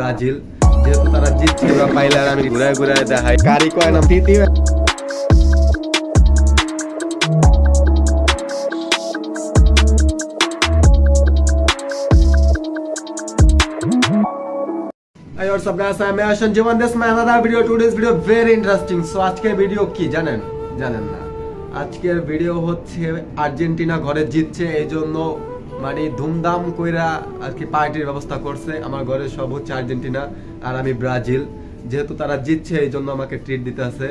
Brazil যেহেতু তারা জিতছে ওরা পাইলে আর আমি ঘুরায় ঘুরায় দেখাই কারি কয় নাম তৃতীয় Hey, what's up guys? I'm Ashan Jivan. This is my another video. Today's video very interesting. So আজকের ভিডিও কি জানেন জানেন না আজকের ভিডিও হচ্ছে আর্জেন্টিনা ঘরে জিতছে এই জন্য মানে ধুমধাম কইরা আর কি পার্টির ব্যবস্থা করছে। আমার ঘরে সব হচ্ছে আর্জেন্টিনা আর আমি ব্রাজিল। যেহেতু তারা জিতছে এই জন্য আমাকে ট্রিট দিতে আছে।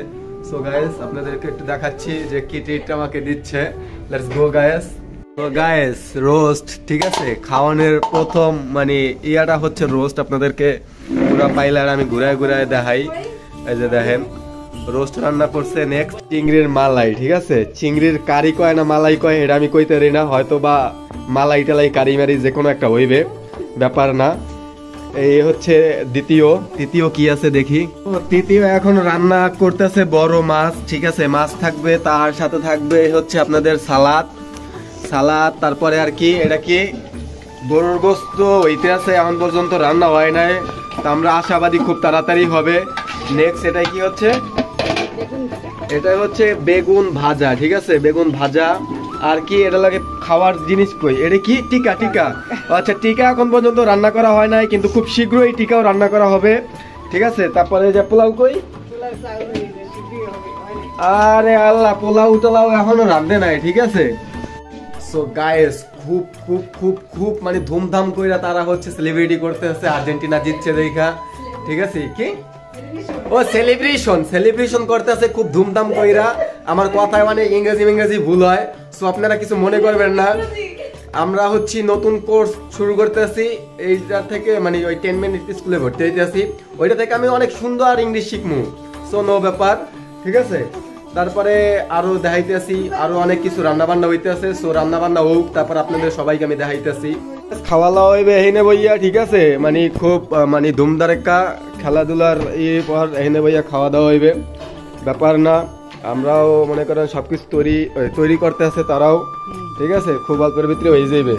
সো গায়েস আপনাদেরকে একটু দেখাচ্ছি যে কি ট্রিটটা আমাকে দিচ্ছে। লেটস গো গায়েস তো গায়েস রোস্ট ঠিক আছে? খাওয়ানোর প্রথম মানে ইয়াটা হচ্ছে রোস্ট আপনাদেরকে পুরা পাইলে আর আমি ঘুরায় ঘুরায় দেখাই। এই যে দেখেন। রোস্ট রান্না করছে নেক্সট চিংড়ির মালাই, ঠিক আছে? চিংড়ির কারি কয় না মালাই কয়, এটা আমি কইতে পারি না হয়তো বা মালাই টালাই, কারি মারি যে কোনো একটা হইবে, ব্যাপার না। এই হচ্ছে দ্বিতীয়, তৃতীয় কি আছে দেখি। তৃতীয় এখন রান্না করতেছে বড় মাছ, ঠিক আছে? মাছ থাকবে, তার সাথে থাকবে হচ্ছে আপনাদের সালাদ। সালাদ, তারপরে আর কি, এটা কি? গরুর গোস্ত হইতে আছে, এখন পর্যন্ত রান্না হয় নাই। তো আমরা আশাবাদী খুব তাড়াতাড়ি হবে। নেক্সট এটাই কি হচ্ছে? এটা হচ্ছে বেগুন ভাজা ঠিক আছে? বেগুন ভাজা। আর কি এটা লাগে খাওয়ার জিনিস কই? এটা কি? টিকা টিকা। আচ্ছা টিকা এখন পর্যন্ত রান্না করা হয় নাই কিন্তু খুব শীঘ্রই টিকাও রান্না করা হবে। ঠিক আছে? তারপরে যে পোলাও কই? আরে আল্লাহ পোলাও টোলাও এখনও রান্ধে নাই ঠিক আছে? সো গায়েস খুব খুব খুব খুব মানে ধুমধাম কইরা তারা হচ্ছে সেলিব্রিটি করতে হচ্ছে আর্জেন্টিনা জিতছে দেখা। ঠিক আছে? কি? ও সেলিব্রেশন সেলিব্রেশন করতে আছে খুব ধুমধাম কইরা। আমার কথায় মানে ইংরেজি ইংরেজি ভুল হয়। সো আপনারা কিছু মনে করবেন না। আমরা হচ্ছে নতুন কোর্স শুরু করতেছি। এইটা থেকে মানে ওই টেন মিনিট স্কুলে ভর্তি হইতেছি। ওইটা থেকে আমি অনেক সুন্দর ইংলিশ শিখমু। সো নো ব্যাপার। ঠিক আছে? তারপরে আরও দেখাইতেছি। আরও অনেক কিছু রান্না বান্না হইতেছে। সো রান্না বান্না হোক, তারপর আপনাদের সবাইকে আমি দেখাইতেছি। খাওয়া দাওয়া হইবে এহিনে বইয়া, ঠিক আছে? মানে খুব মানে ধুমধারেক্কা খেলাধুলার ইয়ে পর খাওয়া দাওয়া হইবে। ব্যাপার না, আমরাও মনে করেন সবকিছু তৈরি তৈরি করতে আছে তারাও, ঠিক আছে? খুব অল্পের ভিতরে হয়ে যাইবে।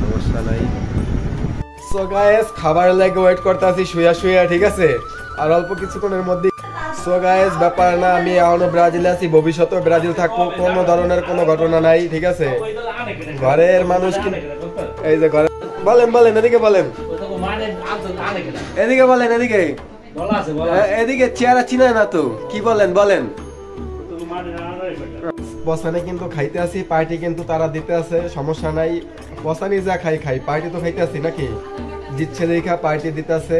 সমস্যা নাই। খাবার লাগে ওয়েট করতে আছি শুয়া শুয়া, ঠিক আছে? আর অল্প কিছুক্ষণের মধ্যে সো গাইস ব্যাপার না, আমি এখনও ব্রাজিলে আছি ভবিষ্যতে ব্রাজিল থাকব, কোনো ধরনের কোনো ঘটনা নাই, ঠিক আছে? ঘরের মানুষ কিন্তু এই যে ঘরে বলেন বলেন, এদিকে বলেন। এদিকে বলেন, এদিকে। এদিকে চেহারা চিনে না তো, কি বলেন বলেন। বসানে কিন্তু খাইতে আসি, পার্টি কিন্তু তারা দিতে আছে সমস্যা নাই। বসানি যা খাই খাই, পার্টি তো খাইতে আসি নাকি? জিতছে দেখা, পার্টি দিতে আছে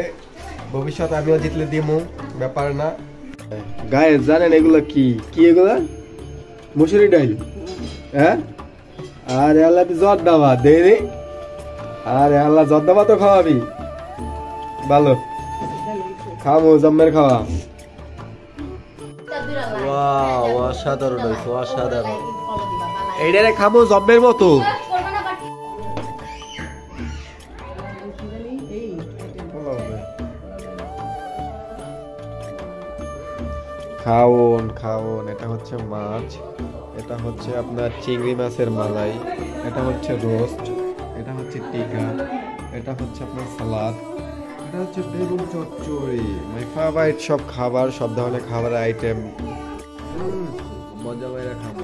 ভবিষ্যৎ আমিও জিতলে দিমু, ব্যাপার না। গায়ে জানেন এগুলো কি? কি এগুলা? মুসুরি ডাইল হ্যাঁ? আরে আল্লাহ তুই জট দাবা দে রে। আরে আল্লাহ জট দাবা তো খাওয়াবি। ভালো। খাব জম্মের খাওয়া। অসাধারণ হয়েছে অসাধারণ। এইটারে খাব জম্মের মতো। খাওন খাওন, এটা হচ্ছে মাছ, এটা হচ্ছে আপনার চিংড়ি মাছের মালাই, এটা হচ্ছে রোস্ট, এটা হচ্ছে টিকা, এটা হচ্ছে আপনার সালাদ, এটা হচ্ছে বেগুন চচ্চড়ি মানে ফেভারিট সব খাবার, সব ধরনের খাবারের আইটেম মজা বাইরা খাব।